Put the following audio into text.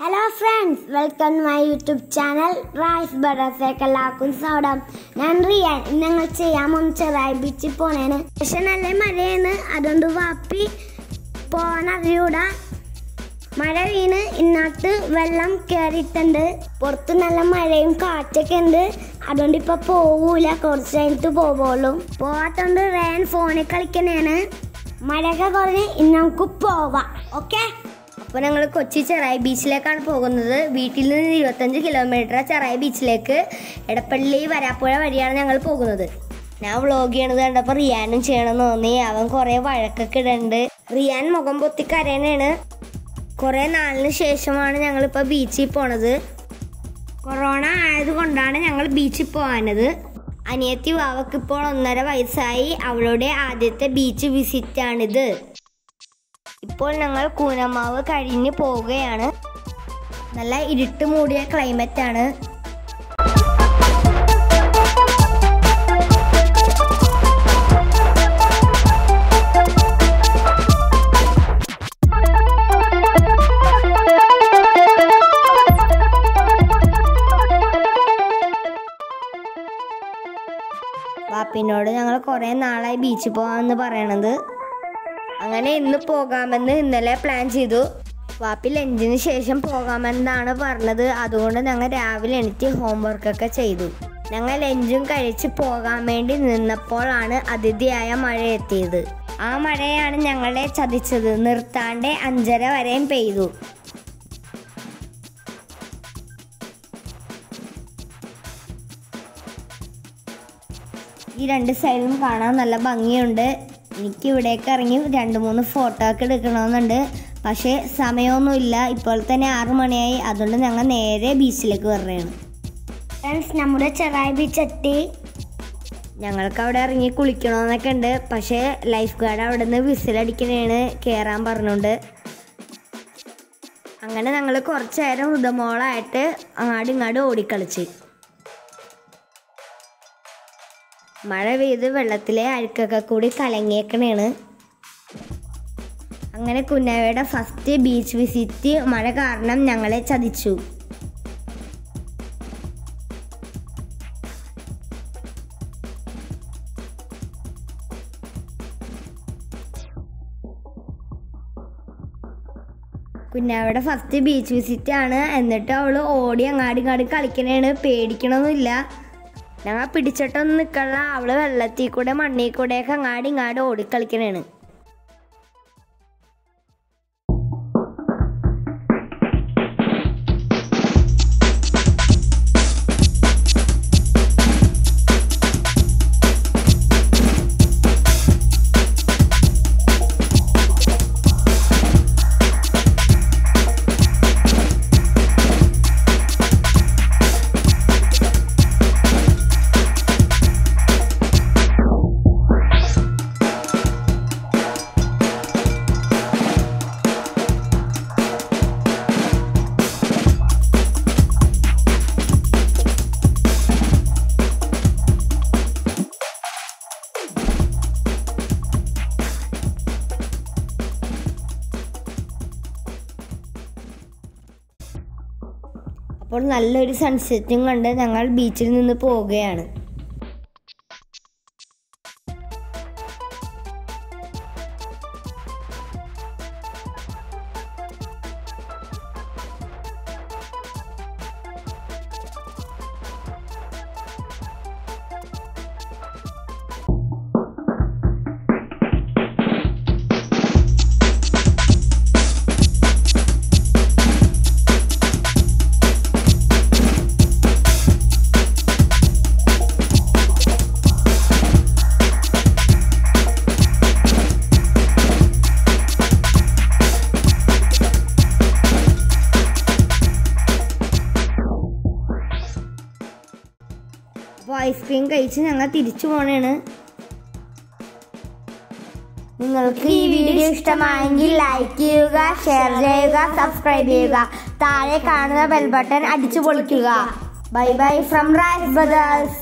Hello friends welcome to my YouTube channel rice ബഡേഴ്സിലേക്ക് എല്ലാവർക്കും സ്വാഗതം. ഞാൻ റിയാൻ. ഞങ്ങൾ ചെയ്യാൻ പോകുന്ന ചെറായി ബീച്ചിൽ പോണേന്. പക്ഷെ നല്ല മഴയാണ്. അതുകൊണ്ട് വാപ്പി പോണറിയൂട മഴ വീണ് ഇന്നത്ത് വെള്ളം കയറിയിട്ടുണ്ട് പുറത്ത് നല്ല മഴയും കാറ്റൊക്കെ ഉണ്ട്. അതുകൊണ്ട് ഇപ്പൊ പോവൂല. കുറച്ച് കഴിഞ്ഞിട്ട് പോവുള്ളൂ. പോവാത്തോണ്ട് റേൻ ഫോണിൽ കളിക്കുന്നതാണ് മഴയൊക്കെ കുറഞ്ഞ് ഇന്ന് നമുക്ക് പോവാം. ഓക്കെ അപ്പോൾ ഞങ്ങൾ കൊച്ചി ചെറായി ബീച്ചിലേക്കാണ് പോകുന്നത്. വീട്ടിൽ നിന്ന് ഇരുപത്തഞ്ച് കിലോമീറ്റർ ചെറായി ബീച്ചിലേക്ക് എടപ്പള്ളി വരാപ്പുഴ വഴിയാണ് ഞങ്ങൾ പോകുന്നത്. ഞാൻ വ്ളോഗ് ചെയ്യണത് കണ്ടപ്പോൾ റിയാനും ചെയ്യണമെന്ന് തോന്നി. അവൻ കുറേ വഴക്കൊക്കെ ഇടുന്നുണ്ട് റിയാൻ മുഖം പൊത്തി കരയണാണ്. കുറേ നാളിന് ശേഷമാണ് ഞങ്ങളിപ്പോൾ ബീച്ചിൽ പോണത്. കൊറോണ ആയതുകൊണ്ടാണ് ഞങ്ങൾ ബീച്ചിൽ പോകാനത് അനിയത്തി വാവക്ക് ഇപ്പോൾ ഒന്നര വയസ്സായി. അവളുടെ ആദ്യത്തെ ബീച്ച് വിസിറ്റാണിത്. ഇപ്പോൾ ഞങ്ങൾ കൂനമാവ് കഴിഞ്ഞ് പോവുകയാണ്. നല്ല ഇരുട്ട് മൂടിയ ക്ലൈമറ്റ് ആണ്. വാപ്പിനോട് ഞങ്ങൾ കുറേ നാളായി ബീച്ചിൽ പോകാമെന്ന് പറയണത്. അങ്ങനെ ഇന്ന് പോകാമെന്ന് ഇന്നലെ പ്ലാൻ ചെയ്തു. വാപ്പി ലഞ്ചിന് ശേഷം പോകാമെന്നാണ് പറഞ്ഞത്. അതുകൊണ്ട് ഞങ്ങൾ രാവിലെ എണീറ്റ് ഹോംവർക്കൊക്കെ ചെയ്തു. ഞങ്ങൾ ലഞ്ചും കഴിച്ച് പോകാൻ വേണ്ടി നിന്നപ്പോഴാണ് അതിഥിയായ മഴ എത്തിയത്. ആ മഴയാണ് ഞങ്ങളെ ചതിച്ചത്. നിർത്താണ്ട് അഞ്ചര വരെയും പെയ്തു. ഈ രണ്ട് സൈഡും കാണാൻ നല്ല ഭംഗിയുണ്ട്. എനിക്ക് ഇവിടേക്ക് ഇറങ്ങി രണ്ട് മൂന്ന് ഫോട്ടോ ഒക്കെ എടുക്കണമെന്നുണ്ട്. പക്ഷേ സമയമൊന്നുമില്ല. ഇപ്പോൾ തന്നെ ആറു മണിയായി. അതുകൊണ്ട് ഞങ്ങൾ നേരെ ബീച്ചിലേക്ക് വരികയാണ്. ഫ്രണ്ട്സ് നമ്മുടെ ചെറായി ബീച്ച് എത്തി. ഞങ്ങൾക്ക് അവിടെ ഇറങ്ങി കുളിക്കണമെന്നൊക്കെ ഉണ്ട്. പക്ഷേ ലൈഫ് ഗാർഡ് അവിടെ നിന്ന് വിസിലടിക്കണേണ് കയറാൻ പറഞ്ഞുകൊണ്ട്. അങ്ങനെ ഞങ്ങൾ കുറച്ച് നേരം ഹൃദമോളായിട്ട് അങ്ങാടും ഇങ്ങാടും ഓടിക്കളിച്ച്. മഴ പെയ്ത് വെള്ളത്തിലെ അഴുക്കൊക്കെ കൂടി കലങ്ങിയേക്കണേണ്. അങ്ങനെ കുന്നവയുടെ ഫസ്റ്റ് ബീച്ച് വിസിറ്റ് മഴ കാരണം ഞങ്ങളെ ചതിച്ചു. കുഞ്ഞാവിടെ ഫസ്റ്റ് ബീച്ച് വിസിറ്റ് ആണ്. എന്നിട്ട് അവൾ ഓടി അങ്ങാടി ഇങ്ങാടി കളിക്കണേണ്. പേടിക്കണമൊന്നുമില്ല ഞങ്ങൾ പിടിച്ചിട്ടൊന്നും നിൽക്കണ അവൾ വെള്ളത്തിൽ കൂടെ മണ്ണിൽ കൂടെയൊക്കെ അങ്ങാടി ഇങ്ങാടി ഓടിക്കളിക്കണേണ്. അപ്പോൾ നല്ലൊരു സൺസെറ്റും കണ്ട് ഞങ്ങൾ ബീച്ചിൽ നിന്ന് പോവുകയാണ്. അപ്പോൾ ഐസ്ക്രീം കഴിച്ച് ഞങ്ങൾ തിരിച്ചു പോണേണ്. നിങ്ങൾക്ക് ഈ വീഡിയോ ഇഷ്ടമായെങ്കിൽ ലൈക്ക് ചെയ്യുക ഷെയർ ചെയ്യുക സബ്സ്ക്രൈബ് ചെയ്യുക. താഴെ കാണുന്ന ബെൽ ബട്ടൺ അടിച്ചു പൊളിക്കുക. Bye bye from rice brothers